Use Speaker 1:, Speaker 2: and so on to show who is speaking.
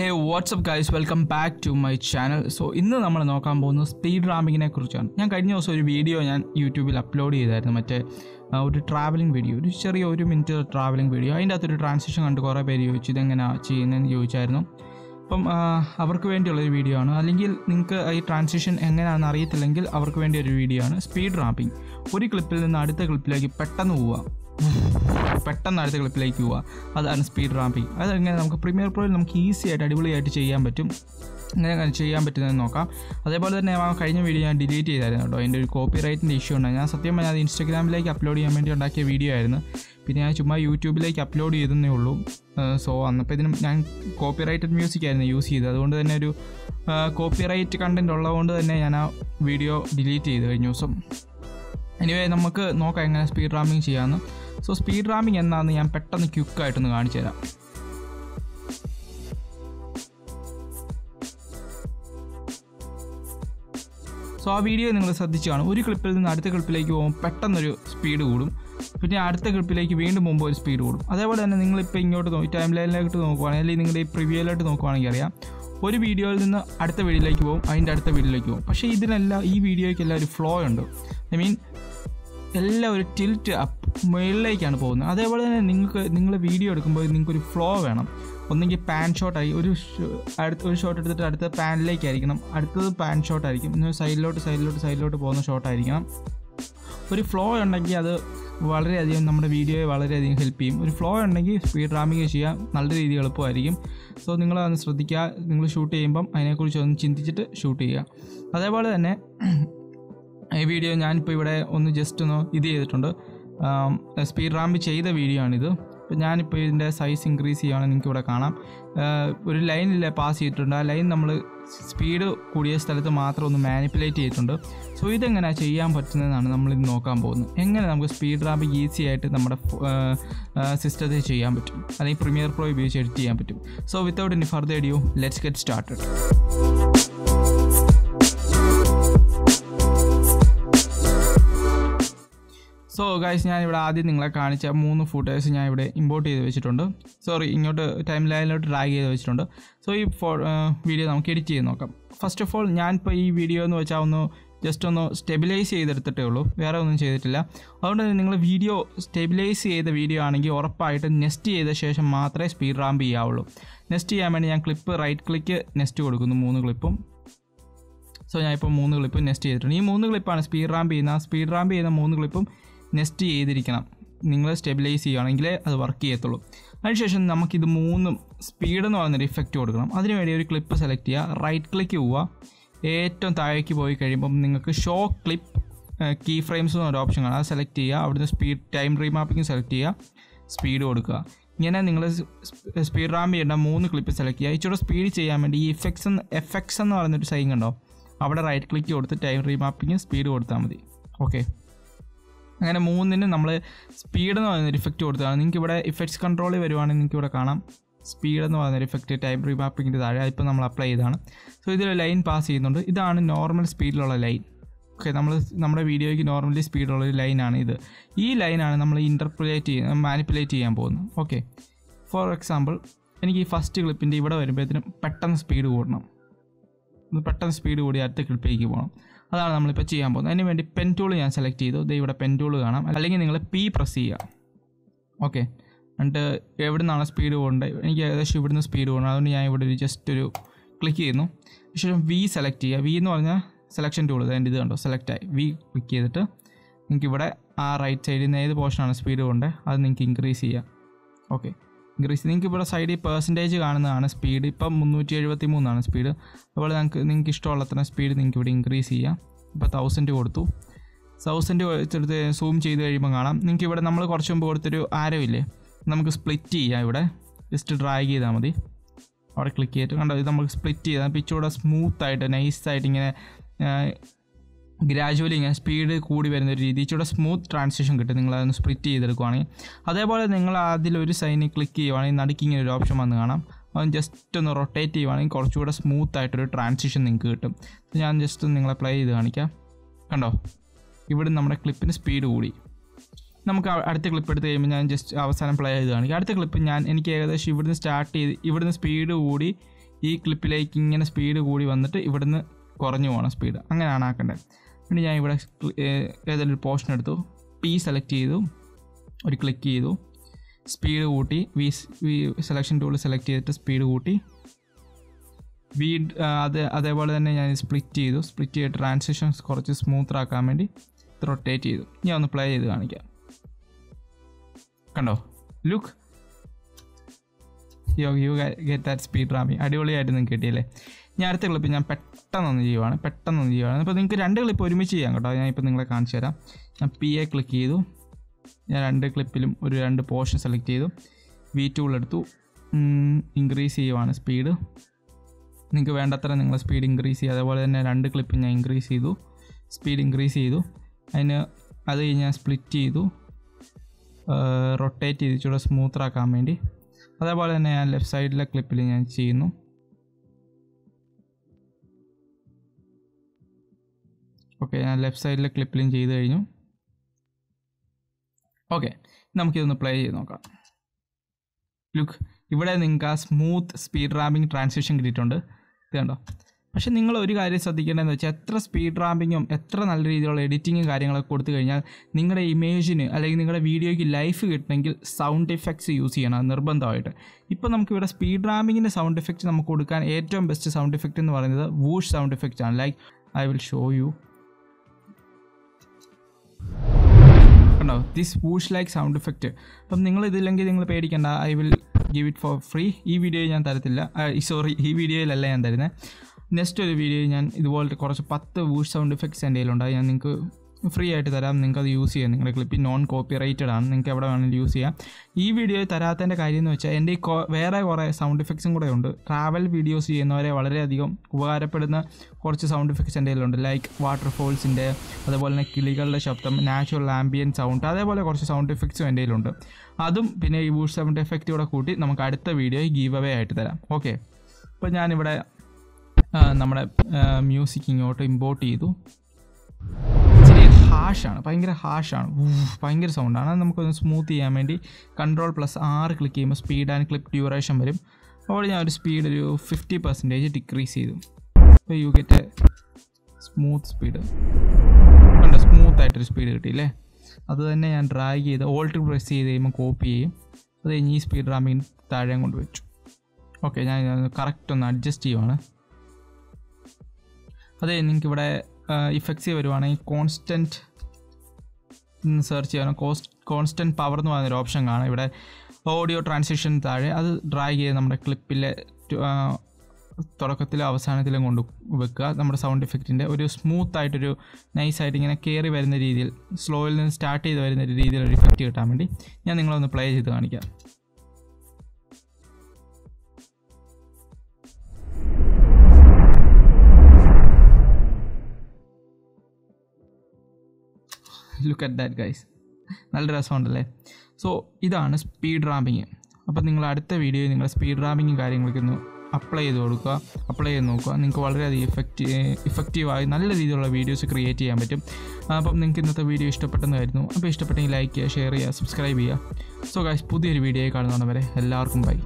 Speaker 1: Hey what's up guys welcome back to my channel so ഇന്ന് നമ്മൾ നോക്കാൻ പോകുന്നത് സ്പീഡ് റാമിങ്ങിനെ കുറിച്ചാണ്. ഞാൻ കഴിഞ്ഞ ദിവസം ഒരു വീഡിയോ ഞാൻ യൂട്യൂബിൽ അപ്ലോഡ് ചെയ്തായിരുന്നു. മറ്റേ ഒരു ട്രാവലിംഗ് വീഡിയോ ഒരു ചെറിയ ഒരു മിനിറ്റ് ട്രാവലിംഗ് വീഡിയോ അതിന്റെ അകത്തൊരു ട്രാൻസാക്ഷൻ കണ്ട് കുറേ പേര് ചോദിച്ചു ഇതെങ്ങനെയാണ് ചെയ്യുന്നതെന്ന് ചോദിച്ചായിരുന്നു. അപ്പം അവർക്ക് അവർക്ക് വേണ്ടിയുള്ളൊരു വീഡിയോ ആണ്. അല്ലെങ്കിൽ നിങ്ങൾക്ക് ഈ ട്രാൻസിഷൻ എങ്ങനെയാണെന്ന് അറിയത്തില്ലെങ്കിൽ അവർക്ക് വേണ്ടി ഒരു വീഡിയോ ആണ് സ്പീഡ് റാപ്പിംഗ് ഒരു ക്ലിപ്പിൽ നിന്ന് അടുത്ത ക്ലിപ്പിലേക്ക് പെട്ടെന്ന് പോവുക. പെട്ടെന്ന് അടുത്ത ക്ലിപ്പിലേക്ക് പോവുക അതാണ് സ്പീഡ് റാമ്പിങ് അതങ്ങനെ നമുക്ക് പ്രീമിയർ പ്രോയിൽ നമുക്ക് ഈസി ആയിട്ട് അടിപൊളിയായിട്ട് ചെയ്യാൻ പറ്റും? അങ്ങനെ ചെയ്യാൻ പറ്റുന്നതെന്ന് നോക്കാം. അതേപോലെ തന്നെ ആ കഴിഞ്ഞ വീഡിയോ ഞാൻ ഡിലീറ്റ് ചെയ്തായിരുന്നു കേട്ടോ. എന്റെ ഒരു കോപ്പി റൈറ്റിന്റെ ഇഷ്യൂ ഉണ്ട് ഞാൻ സത്യം പറഞ്ഞാൽ അത് ഇൻസ്റ്റാഗ്രാമിലേക്ക് അപ്ലോഡ് ചെയ്യാൻ വേണ്ടി ഉണ്ടാക്കിയ വീഡിയോ ആയിരുന്നു. പിന്നെ ഞാൻ ചുമ്മാ യൂട്യൂബിലേക്ക് അപ്ലോഡ് ചെയ്തെന്നേ ഉള്ളൂ. സോ അന്നപ്പോൾ ഇതിന് ഞാൻ കോപ്പി റൈറ്റഡ് മ്യൂസിക് ആയിരുന്നു യൂസ് ചെയ്തത്. അതുകൊണ്ട് തന്നെ ഒരു കോപ്പി റൈറ്റ് കണ്ടന്റ് ഉള്ളതുകൊണ്ട് തന്നെ ഞാൻ ആ വീഡിയോ ഡിലീറ്റ് ചെയ്ത് കഴിഞ്ഞ ദിവസം. എനിവേ നമുക്ക് നോക്കാം എങ്ങനെ സ്പീഡ് റാമിങ് ചെയ്യാമെന്ന്. സോ സ്പീഡ് റാമിങ് എന്നാന്ന് ഞാൻ പെട്ടെന്ന് ക്യുക്കായിട്ടൊന്ന് കാണിച്ചു തരാം. സോ ആ വീഡിയോ നിങ്ങൾ ശ്രദ്ധിച്ചു കാണും. ഒരു ക്ലിപ്പിൽ നിന്ന് അടുത്ത ക്ലിപ്പിലേക്ക് പോകുമ്പോൾ പെട്ടെന്നൊരു സ്പീഡ് കൂടും. പിന്നെ അടുത്ത ക്ലിപ്പിലേക്ക് വീണ്ടും പോകുമ്പോൾ ഒരു സ്പീഡ് കൂടും. അതേപോലെ തന്നെ നിങ്ങളിപ്പോൾ ഇങ്ങോട്ട് നോക്കി ടൈം ലൈനിലേക്കിട്ട് നോക്കുവാണെങ്കിൽ അല്ലെങ്കിൽ നിങ്ങളുടെ ഈ പ്രിവ്യൂയിലോട്ട് നോക്കുവാണെങ്കിൽ അറിയാം. ഒരു വീഡിയോയിൽ നിന്ന് അടുത്ത വീഡിയോയിലേക്ക് പോകും അതിന്റെ അടുത്ത വീഡിയോയിലേക്ക് പോകും. പക്ഷേ ഇതിനെല്ലാം ഈ വീഡിയോയ്ക്കെല്ലാം ഒരു ഫ്ലോ ഉണ്ട്. ഐ മീൻ എല്ലാം ഒരു ടിൽറ്റ് അപ്പ് മുകളിലേക്കാണ് പോകുന്നത്. അതേപോലെ തന്നെ നിങ്ങൾക്ക് നിങ്ങൾ വീഡിയോ എടുക്കുമ്പോൾ നിങ്ങൾക്കൊരു ഫ്ലോ വേണം. ഒന്നെങ്കിൽ പാൻ ഷോട്ടായി ഒരു അടുത്ത ഒരു ഷോട്ട് എടുത്തിട്ട് അടുത്ത പാനിലേക്കായിരിക്കണം അടുത്തത് പാൻ ഷോട്ടായിരിക്കും ഇന്ന് സൈഡിലോട്ട് സൈഡിലോട്ട് സൈഡിലോട്ട് പോകുന്ന ഷോട്ടായിരിക്കണം ഒരു ഫ്ലോ ഉണ്ടെങ്കിൽ അത് വളരെയധികം നമ്മുടെ വീഡിയോയെ വളരെയധികം ഹെൽപ്പ് ചെയ്യും. ഒരു ഫ്ലോ ഉണ്ടെങ്കിൽ സ്പീഡ് റാമിങ് ചെയ്യാൻ നല്ല രീതിയിൽ എളുപ്പമായിരിക്കും. സോ നിങ്ങൾ അതൊന്ന് ശ്രദ്ധിക്കുക. നിങ്ങൾ ഷൂട്ട് ചെയ്യുമ്പം അതിനെക്കുറിച്ച് ഒന്ന് ചിന്തിച്ചിട്ട് ഷൂട്ട് ചെയ്യുക. അതേപോലെ തന്നെ ഈ വീഡിയോ ഞാനിപ്പോൾ ഇവിടെ ഒന്ന് ജസ്റ്റ് ഒന്ന് ഇത് ചെയ്തിട്ടുണ്ട്. സ്പീഡ് റാമ്പ് ചെയ്ത വീഡിയോ ആണിത്. അപ്പോൾ ഞാനിപ്പോൾ ഇതിന്റെ സൈസ് ഇൻക്രീസ് ചെയ്യുകയാണെങ്കിൽ നിങ്ങൾക്ക് ഇവിടെ കാണാം ഒരു ലൈനിൽ പാസ് ചെയ്തിട്ടുണ്ട്. ആ ലൈൻ നമ്മൾ സ്പീഡ് കൂടിയ സ്ഥലത്ത് മാത്രം ഒന്ന് മാനിപ്പുലേറ്റ് ചെയ്തിട്ടുണ്ട്. സോ ഇതെങ്ങനെ ചെയ്യാൻ പറ്റുന്നതെന്നാണ് നമ്മൾ ഇന്ന് നോക്കാൻ പോകുന്നത്. എങ്ങനെ നമുക്ക് സ്പീഡ് റാമ്പ് ഈസി ആയിട്ട് നമ്മുടെ സിസ്റ്റത്തിൽ ചെയ്യാൻ പറ്റും? അല്ലെങ്കിൽ പ്രീമിയർ പ്രോ ഉപയോഗിച്ച് എഡിറ്റ് ചെയ്യാൻ പറ്റും? So without any further due let's get started so guys ഞാൻ ഇവിടെ ആദ്യം നിങ്ങളെ കാണിച്ച മൂന്ന് ഫോട്ടോസ് ഞാൻ ഇവിടെ ഇമ്പോർട്ട് ചെയ്ത് വെച്ചിട്ടുണ്ട്. സോറി ഇങ്ങോട്ട് ടൈം ലൈനിലോട്ട് ഡ്രാഗ് ചെയ്ത് വെച്ചിട്ടുണ്ട്. സോ ഈ വീഡിയോ നമുക്ക് എഡിറ്റ് ചെയ്ത് നോക്കാം. ഫസ്റ്റ് ഓഫ് ഓൾ ഞാനിപ്പോൾ ഈ വീഡിയോ എന്ന് വെച്ചാൽ ഒന്ന് ജസ്റ്റ് ഒന്ന് സ്റ്റെബിലൈസ് ചെയ്തെടുത്തിട്ടേ ഉള്ളൂ. വേറെ ഒന്നും ചെയ്തിട്ടില്ല. അതുകൊണ്ട് തന്നെ നിങ്ങൾ വീഡിയോ സ്റ്റെബിലൈസ് ചെയ്ത വീഡിയോ ആണെങ്കിൽ ഉറപ്പായിട്ട് നെസ്റ്റ് ചെയ്ത ശേഷം മാത്രമേ സ്പീഡ് റാമ്പ് ചെയ്യാവുള്ളൂ. നെസ്റ്റ് ചെയ്യാൻ വേണ്ടി ഞാൻ ക്ലിപ്പ് റൈറ്റ് ക്ലിക്ക് നെസ്റ്റ് കൊടുക്കുന്നു മൂന്ന് ക്ലിപ്പും സോ ഞാൻ ഇപ്പോൾ മൂന്ന് ക്ലിപ്പും നെസ്റ്റ് ചെയ്തിട്ടുണ്ട്. ഈ മൂന്ന് ക്ലിപ്പാണ് സ്പീഡ് റാമ്പ് ചെയ്യുന്ന സ്പീഡ് റാമ്പ് ചെയ്യുന്ന മൂന്ന് ക്ലിപ്പും നെസ്റ്റ് ചെയ്തിരിക്കണം. നിങ്ങൾ സ്റ്റെബിലൈസ് ചെയ്യുകയാണെങ്കിലേ അത് വർക്ക് ചെയ്യത്തുള്ളൂ. അതിനുശേഷം നമുക്കിത് മൂന്നും സ്പീഡ് എന്ന് പറയുന്നൊരു ഇഫക്റ്റ് കൊടുക്കണം. അതിനുവേണ്ടി ഒരു ക്ലിപ്പ് സെലക്ട് ചെയ്യുക. റൈറ്റ് ക്ലിക്ക് പോവുക. ഏറ്റവും താഴേക്ക് പോയി കഴിയുമ്പം നിങ്ങൾക്ക് ഷോ ക്ലിപ്പ് കീ ഫ്രെയിംസ് എന്നൊരു ഓപ്ഷൻ കാണാം. അത് സെലക്ട് ചെയ്യുക. അവിടുന്ന് സ്പീഡ് ടൈം റീമാപ്പിംഗ് സെലക്ട് ചെയ്യുക. സ്പീഡ് കൊടുക്കുക. ഇങ്ങനെ നിങ്ങൾ സ്പീഡ് റാം ചെയ്യേണ്ട മൂന്ന് ക്ലിപ്പ് സെലക്ട് ചെയ്യുക. ഇച്ചിരി സ്പീഡ് ചെയ്യാൻ വേണ്ടി ഈ ഇഫക്ട്സ് എന്ന് എഫക്ട്സ് എന്ന് പറയുന്നൊരു സൈൻ കണ്ടോ അവിടെ റൈറ്റ് ക്ലിക്ക് കൊടുത്ത് ടൈം റീമാപ്പിംഗ് സ്പീഡ് കൊടുത്താൽ മതി. ഓക്കെ അങ്ങനെ മൂന്നിന് നമ്മൾ സ്പീഡ് എന്ന് പറയുന്ന ഒരു ഇഫക്റ്റ് കൊടുത്തതാണ്. നിങ്ങൾക്ക് ഇവിടെ ഇഫക്ട്സ് കൺട്രോളിൽ വരുവാണെങ്കിൽ നിങ്ങൾക്ക് ഇവിടെ കാണാം. സ്പീഡ് എന്ന് പറയുന്ന ഒരു ഇഫക്റ്റ് ടൈം റീമാപ്പിങ്ങിന്റെ താഴെ ഇപ്പോൾ നമ്മൾ അപ്ലൈ ചെയ്താണ്. സോ ഇതിൽ ലൈൻ പാസ് ചെയ്യുന്നുണ്ട്. ഇതാണ് നോർമൽ സ്പീഡിലുള്ള ലൈൻ ഓക്കെ നമ്മൾ നമ്മുടെ വീഡിയോയ്ക്ക് നോർമലി സ്പീഡുള്ള ഒരു ലൈനാണ് ഇത്. ഈ ലൈനാണ് നമ്മൾ ഇന്റർപ്രിലേറ്റ് ചെയ്യുന്ന മാനിപ്പുലേറ്റ് ചെയ്യാൻ പോകുന്നത്. ഓക്കെ ഫോർ എക്സാമ്പിൾ എനിക്ക് ഈ ഫസ്റ്റ് ക്ലിപ്പിന്റെ ഇവിടെ വരുമ്പോഴത്തേനും പെട്ടെന്ന് സ്പീഡ് കൂടണം. പെട്ടെന്ന് സ്പീഡ് കൂടി അടുത്ത ക്ലിപ്പിലേക്ക് പോകണം. അതാണ് നമ്മളിപ്പോൾ ചെയ്യാൻ പോകുന്നത്. അതിന് വേണ്ടി പെൻ ടൂൾ ഞാൻ സെലക്ട് ചെയ്തു. ദേ ഇവിടെ പെൻ ടൂൾ കാണാം. അല്ലെങ്കിൽ നിങ്ങൾ പി പ്രസ് ചെയ്യുക. ഓക്കെ എന്നിട്ട് എവിടെ നിന്നാണ് സ്പീഡ് പോകേണ്ടത് എനിക്ക് ഏകദേശം ഇവിടുന്ന് സ്പീഡ് പോകണം. അതുകൊണ്ട് ഞാൻ ഇവിടെ ഒരു ജസ്റ്റ് ഒരു ക്ലിക്ക് ചെയ്യുന്നു. ശേഷം വി സെലക്ട് ചെയ്യുക. വി എന്ന് പറഞ്ഞാൽ സെലക്ഷൻ ടൂൾ അതിന്റെ ഇത് കണ്ടോ? സെലക്ട് ആയി. വി ക്ലിക്ക് ചെയ്തിട്ട് നിങ്ങൾക്ക് ഇവിടെ ആ റൈറ്റ് സൈഡിൽ നിന്ന് ഏത് പോർഷനാണ് സ്പീഡ് പോകേണ്ടത് അത് നിങ്ങൾക്ക് ഇൻക്രീസ് ചെയ്യാം. ഓക്കെ ഇൻക്രീസ് നിങ്ങൾക്ക് ഇവിടെ സൈഡിൽ പെർസെന്റേജ് കാണുന്നതാണ് സ്പീഡ് ഇപ്പം മുന്നൂറ്റി എഴുപത്തി മൂന്നാണ് സ്പീഡ് അതുപോലെ നിങ്ങൾക്ക് നിങ്ങൾക്ക് ഇഷ്ടമുള്ള അത്ര സ്പീഡ് നിങ്ങൾക്ക് ഇവിടെ ഇൻക്രീസ് ചെയ്യാം. ഇപ്പോൾ തൗസൻഡ് കൊടുത്തു. തൗസൻഡ് വെച്ചെടുത്ത് സൂം ചെയ്ത് കഴിയുമ്പോൾ കാണാം. നിങ്ങൾക്ക് ഇവിടെ നമ്മൾ കുറച്ച് മുമ്പ് കൊടുത്തൊരു ആരോ ഇല്ലേ? നമുക്ക് സ്പ്ലിറ്റ് ചെയ്യാം ഇവിടെ. ജസ്റ്റ് ഡ്രാഗ് ചെയ്താൽ മതി. അവിടെ ക്ലിക്ക് ചെയ്തിട്ട് കണ്ടോ? ഇത് നമുക്ക് സ്പ്ലിറ്റ് ചെയ്താൽ പിച്ചൂടെ സ്മൂത്തായിട്ട് നൈസായിട്ട് ഇങ്ങനെ ഗ്രാജുവലി ഇങ്ങനെ സ്പീഡ് കൂടി വരുന്ന ഒരു രീതി. ഇച്ചിരി സ്മൂത്ത് ട്രാൻസിഷൻ കിട്ടും. നിങ്ങൾ അതൊന്ന് സ്പ്ലിറ്റ് ചെയ്തെടുക്കുവാണെങ്കിൽ. അതേപോലെ നിങ്ങൾ അതിലൊരു സൈനിൽ ക്ലിക്ക് ചെയ്യുവാണെങ്കിൽ നടുക്ക് ഇങ്ങനെ ഒരു ഓപ്ഷൻ വന്ന് കാണാം. അത് ജസ്റ്റ് ഒന്ന് റൊട്ടേറ്റ് ചെയ്യുവാണെങ്കിൽ കുറച്ചുകൂടെ സ്മൂത്ത് ആയിട്ടൊരു ട്രാൻസിഷൻ നിങ്ങൾക്ക് കിട്ടും. ഞാൻ ജസ്റ്റ് നിങ്ങളെ പ്ലേ ചെയ്ത് കാണിക്കാം. കണ്ടോ? ഇവിടെ നമ്മുടെ ക്ലിപ്പിന് സ്പീഡ് കൂടി. നമുക്ക് അടുത്ത ക്ലിപ്പ് എടുത്ത് കഴിയുമ്പോൾ ഞാൻ ജസ്റ്റ് അവസാനം പ്ലേ ചെയ്ത് കാണിക്കാം. അടുത്ത ക്ലിപ്പ് ഞാൻ എനിക്ക് ഏകദേശം ഇവിടുന്ന് സ്റ്റാർട്ട് ചെയ്ത് ഇവിടുന്ന് സ്പീഡ് കൂടി ഈ ക്ലിപ്പിലേക്ക് ഇങ്ങനെ സ്പീഡ് കൂടി വന്നിട്ട് ഇവിടുന്ന് കുറഞ്ഞു പോകണം സ്പീഡ് അങ്ങനെയാണ് ആക്കേണ്ടത്. പിന്നെ ഞാൻ ഇവിടെ ഏതെങ്കിലും ഒരു പോർഷൻ എടുത്തു. പി സെലക്ട് ചെയ്തു. ഒരു ക്ലിക്ക് ചെയ്തു. സ്പീഡ് കൂട്ടി. V V selection tool select ചെയ്തിട്ട് സ്പീഡ് കൂട്ടി. വി അത് അതേപോലെ തന്നെ ഞാൻ സ്പ്ലിറ്റ് ചെയ്തു. സ്പ്ലിറ്റ് ചെയ്ത് ട്രാൻസിഷൻസ് കുറച്ച് സ്മൂത്ത് ആക്കാൻ വേണ്ടി റൊട്ടേറ്റ് ചെയ്തു. ഞാൻ ഒന്ന് പ്ലേ ചെയ്ത് കാണിക്കാം. കണ്ടോ? Look yo you get that speed ramp അടിപൊളിയായിട്ട് നിങ്ങൾക്ക് കിട്ടിയല്ലേ? ഞാൻ അടുത്ത ക്ലിപ്പ് ഞാൻ പെട്ടെന്നൊന്ന് ചെയ്യുവാണ് പെട്ടെന്നൊന്ന് ചെയ്യുവാണ്. അപ്പോൾ നിങ്ങൾക്ക് രണ്ട് ക്ലിപ്പ് ഒരുമിച്ച് ചെയ്യാം കേട്ടോ. ഞാൻ ഇപ്പോൾ നിങ്ങളെ കാണിച്ചു തരാം. ഞാൻ പി എ ക്ലിക്ക് ചെയ്തു. ഞാൻ രണ്ട് ക്ലിപ്പിലും ഒരു രണ്ട് പോർഷൻ സെലക്ട് ചെയ്തു. വി ടൂളെടുത്തു ഇൻക്രീസ് ചെയ്യുവാണ് സ്പീഡ് നിങ്ങൾക്ക് വേണ്ടത്ര നിങ്ങൾ സ്പീഡ് ഇൻക്രീസ് ചെയ്യുക. അതേപോലെ തന്നെ രണ്ട് ക്ലിപ്പ് ഞാൻ ഇൻക്രീസ് ചെയ്തു. സ്പീഡ് ഇൻക്രീസ് ചെയ്തു. അതിന് അത് കഴിഞ്ഞ് ഞാൻ സ്പ്ലിറ്റ് ചെയ്തു. റൊട്ടേറ്റ് ചെയ്ത്. ഇച്ചിരി സ്മൂത്ത് ആക്കാൻ വേണ്ടി. അതേപോലെ തന്നെ ഞാൻ ലെഫ്റ്റ് സൈഡിലെ ക്ലിപ്പിൽ ഞാൻ ചെയ്യുന്നു. ഓക്കെ ഞാൻ ലെഫ്റ്റ് സൈഡിലെ ക്ലിപ്പിലും ചെയ്ത് കഴിഞ്ഞു. ഓക്കെ നമുക്കിതൊന്ന് പ്ലേ ചെയ്ത് നോക്കാം. ലുക്ക് ഇവിടെ നിങ്ങൾക്ക് ആ സ്മൂത്ത് സ്പീഡ് റാമ്പിങ് ട്രാൻസിഷൻ കിട്ടിയിട്ടുണ്ട്. ഇത് കണ്ടോ? പക്ഷേ നിങ്ങൾ ഒരു കാര്യം ശ്രദ്ധിക്കേണ്ടതെന്ന് വെച്ചാൽ എത്ര സ്പീഡ് റാമ്പിങ്ങും എത്ര നല്ല രീതിയിലുള്ള എഡിറ്റിങ്ങും കാര്യങ്ങളൊക്കെ കൊടുത്തു കഴിഞ്ഞാൽ നിങ്ങളുടെ ഇമേജിന് അല്ലെങ്കിൽ നിങ്ങളുടെ വീഡിയോയ്ക്ക് ലൈഫ് കിട്ടണമെങ്കിൽ സൗണ്ട് എഫക്ട്സ് യൂസ് ചെയ്യണം നിർബന്ധമായിട്ട്. ഇപ്പോൾ നമുക്കിവിടെ സ്പീഡ് റാമ്പിങ്ങിന്റെ സൗണ്ട് എഫക്റ്റ് നമുക്ക് കൊടുക്കാൻ ഏറ്റവും ബെസ്റ്റ് സൗണ്ട് എഫക്റ്റ് എന്ന് പറയുന്നത് വൂഷ് സൗണ്ട് എഫക്റ്റ് ആണ്. Like I will show you കണ്ടോ? This whoosh like sound effect അപ്പം നിങ്ങൾ ഇതില്ലെങ്കിൽ നിങ്ങൾ പേടിക്കേണ്ട. I will give it for free ഈ വീഡിയോ ഞാൻ തരത്തില്ല. സോറി ഈ വീഡിയോയിലല്ല ഞാൻ തരുന്നത് നെക്സ്റ്റ് ഒരു വീഡിയോ ഞാൻ ഇതുപോലത്തെ കുറച്ച് പത്ത് വൂഷ് സൗണ്ട് എഫക്ട്സ് എന്റെ കയ്യിലുണ്ട് ഞാൻ നിങ്ങൾക്ക് ഫ്രീ ആയിട്ട് തരാം. നിങ്ങൾക്ക് അത് യൂസ് ചെയ്യാം. നിങ്ങളുടെ ക്ലിപ്പ് നോൺ കോപ്പി റൈറ്റഡ് ആണ്. നിങ്ങൾക്ക് എവിടെ വേണമെങ്കിലും യൂസ് ചെയ്യാം. ഈ വീഡിയോ തരാത്തതിന്റെ കാര്യം എന്ന് വെച്ചാൽ എന്റെ ഈ വേറെ കുറേ സൗണ്ട് എഫക്ട്സും കൂടെ ഉണ്ട്. ട്രാവൽ വീഡിയോസ് ചെയ്യുന്നവരെ വളരെയധികം ഉപകാരപ്പെടുന്ന കുറച്ച് സൗണ്ട് എഫക്ട്സ് എന്റെ കയ്യിലുണ്ട്. ലൈക്ക് വാട്ടർഫോൾസിന്റെ അതുപോലെ തന്നെ കിളികളുടെ ശബ്ദം നാച്ചുറൽ ആംബിയൻ സൗണ്ട് അതേപോലെ കുറച്ച് സൗണ്ട് എഫക്ട്സും എന്റെ കയ്യിലുണ്ട്. അതും പിന്നെ ഈ വൂഷ് സൗണ്ട് എഫക്റ്റ് കൂടെ കൂട്ടി നമുക്ക് അടുത്ത വീഡിയോ ഗീവ് അവേ ആയിട്ട് തരാം. ഓക്കെ അപ്പോൾ ഞാനിവിടെ നമ്മുടെ മ്യൂസിക് ഇങ്ങോട്ട് ഇമ്പോർട്ട് ചെയ്തു. ഇച്ചിരി ഹാഷാണ് ഭയങ്കര ഹാഷാണ് ഭയങ്കര സൗണ്ടാണ് നമുക്കൊന്ന് സ്മൂത്ത് ചെയ്യാൻ വേണ്ടി കൺട്രോൾ പ്ലസ് ആറ് ക്ലിക്ക് ചെയ്യുമ്പോൾ സ്പീഡ് ആൻഡ് ക്ലിപ്പ് ഡ്യൂറേഷൻ വരും. അപ്പോൾ ഞാൻ ഒരു സ്പീഡ് ഒരു ഫിഫ്റ്റി പെർസെന്റേജ് ഡിക്രീസ് ചെയ്തു. അപ്പോൾ യു ഗെറ്റ് സ്മൂത്ത് സ്പീഡ് കണ്ട സ്മൂത്ത് ആയിട്ടൊരു സ്പീഡ് കിട്ടിയില്ലേ? അത് തന്നെ ഞാൻ ഡ്രാഗ് ചെയ്ത് ഓൾട്ട് പ്രസ് ചെയ്ത് കഴിയുമ്പോൾ കോപ്പി ചെയ്യും. അത് കഴിഞ്ഞ് ഈ സ്പീഡ് റാമിങ് താഴെ കൊണ്ട് വെച്ചു. ഓക്കെ ഞാൻ കറക്റ്റ് ഒന്ന് അഡ്ജസ്റ്റ് ചെയ്യുവാണ്. അതെ നിങ്ങൾക്ക് ഇവിടെ ഇഫക്ട്സ് വരുവാണെങ്കിൽ കോൺസ്റ്റന്റ് സെർച്ച് ചെയ്യണം കോസ്റ്റ് കോൺസ്റ്റന്റ് പവർ എന്ന് പറയുന്നൊരു ഓപ്ഷൻ കാണാം. ഇവിടെ ഓഡിയോ ട്രാൻസിഷൻ താഴെ അത് ഡ്രാഗ് ചെയ്ത് നമ്മുടെ ക്ലിപ്പിലെ തുടക്കത്തിലും അവസാനത്തിലും കൊണ്ട് വെക്കുക. നമ്മുടെ സൗണ്ട് എഫക്റ്റിന്റെ ഒരു സ്മൂത്ത് ആയിട്ടൊരു നൈസായിട്ട് ഇങ്ങനെ കയറി വരുന്ന രീതിയിൽ സ്ലോയിൽ നിന്ന് സ്റ്റാർട്ട് ചെയ്ത് വരുന്ന രീതിയിലൊരു ഇഫക്റ്റ് കിട്ടാൻ വേണ്ടി ഞാൻ നിങ്ങളൊന്ന് പ്ലേ ചെയ്ത് കാണിക്കാം. ലുക്ക് അറ്റ് ദാറ്റ് ഗൈസ് നല്ല രസമുണ്ടല്ലേ? സോ ഇതാണ് സ്പീഡ് റാമ്പിങ് അപ്പോൾ നിങ്ങൾ അടുത്ത വീഡിയോയിൽ നിങ്ങൾ സ്പീഡ് റാമ്പിങ്ങും കാര്യങ്ങളൊക്കെ ഒന്ന് അപ്ലൈ ചെയ്ത് കൊടുക്കുക. അപ്ലൈ ചെയ്ത് നോക്കുക. നിങ്ങൾക്ക് വളരെയധികം ഇഫക്റ്റ് ഇഫക്റ്റീവായി നല്ല രീതിയിലുള്ള വീഡിയോസ് ക്രിയേറ്റ് ചെയ്യാൻ പറ്റും. അപ്പം നിങ്ങൾക്ക് ഇന്നത്തെ വീഡിയോ ഇഷ്ടപ്പെട്ടെന്നായിരുന്നു. അപ്പോൾ ഇഷ്ടപ്പെട്ടെങ്കിൽ ലൈക്ക് ചെയ്യുക ഷെയർ ചെയ്യുക സബ്സ്ക്രൈബ് ചെയ്യുക. സോ ഗൈസ് പുതിയൊരു വീഡിയോ കാണുന്നവരെ എല്ലാവർക്കും ബൈ